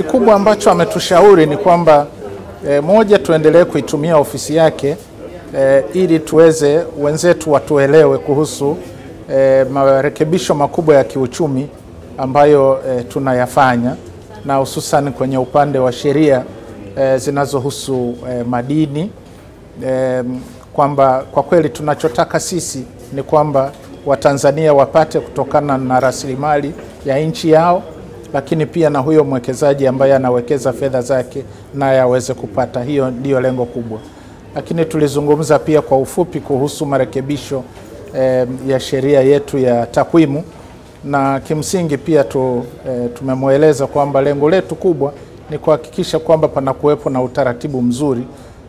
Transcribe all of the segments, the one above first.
Kikubwa ambacho ametushauri ni kwamba e, moja, tuendelee kuitumia ofisi yake e, ili tuweze wenzetu watuelewe kuhusu e, marekebisho makubwa ya kiuchumi ambayo e, tunayafanya na hususan kwenye upande wa sheria e, zinazohusu e, madini. E, kwamba kwa kweli tunachotaka sisi ni kwamba Watanzania wapate kutokana na rasilimali ya nchi yao lakini pia na huyo mwekezaji ambaye anawekeza fedha zake naye aweze kupata. Hiyo ndiyo lengo kubwa, lakini tulizungumza pia kwa ufupi kuhusu marekebisho eh, ya sheria yetu ya takwimu. Na kimsingi pia tu, eh, tumemweleza kwamba lengo letu kubwa ni kuhakikisha kwamba panakuwepo na utaratibu mzuri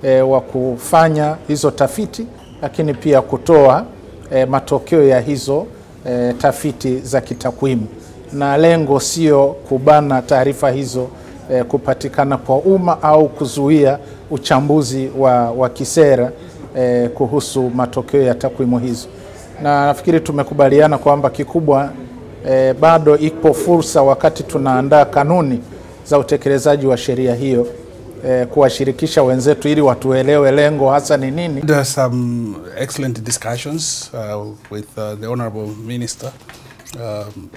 eh, wa kufanya hizo tafiti, lakini pia kutoa eh, matokeo ya hizo eh, tafiti za kitakwimu na lengo sio kubana taarifa hizo eh, kupatikana kwa umma au kuzuia uchambuzi wa, wa kisera eh, kuhusu matokeo ya takwimu hizo, na nafikiri tumekubaliana kwamba kikubwa eh, bado ipo fursa wakati tunaandaa kanuni za utekelezaji wa sheria hiyo eh, kuwashirikisha wenzetu ili watuelewe lengo hasa ni nini. There are some excellent discussions uh, with uh, the Honorable Minister um,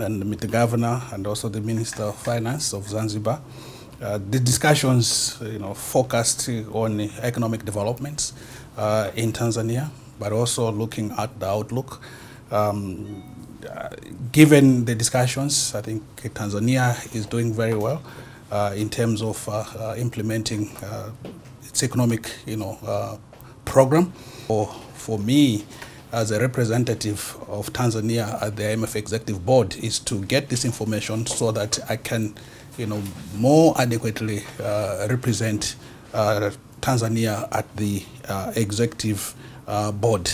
and with the Governor and also the Minister of Finance of Zanzibar. Uh, the discussions, you know, focused on economic developments uh, in Tanzania, but also looking at the outlook. Um, uh, given the discussions, I think Tanzania is doing very well uh, in terms of uh, implementing its economic, you know, program. For, for me, as a representative of Tanzania at the IMF Executive Board, is to get this information so that I can, you know, more adequately uh, represent uh, Tanzania at the uh, Executive uh, Board.